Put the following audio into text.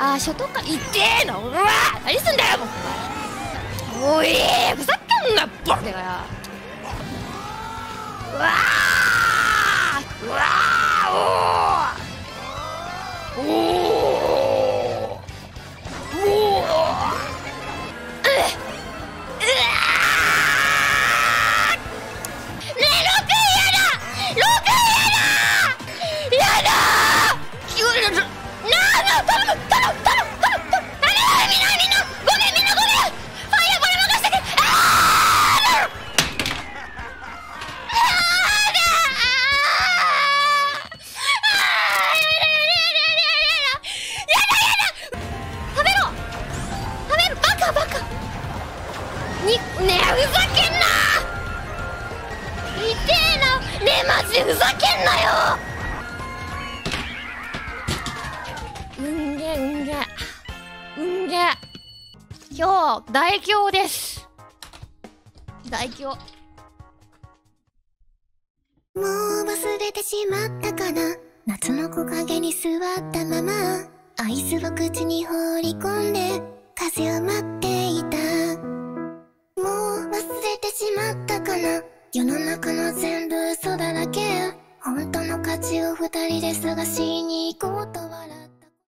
あー、初等か、いってえのうわ何すんだよ、もう。おいふざけんな、ボケがよ。うわーうわーおーおーにねえふざけんな痛えなねえマジふざけんなようんげうんげうんげ今日大凶です大凶もう忘れてしまったかな？夏の木陰に座ったまま。アイスを口に放り込んで風を待って。しまったかな？世の中の全部嘘だらけ。本当の価値を二人で探しに行こうと笑って。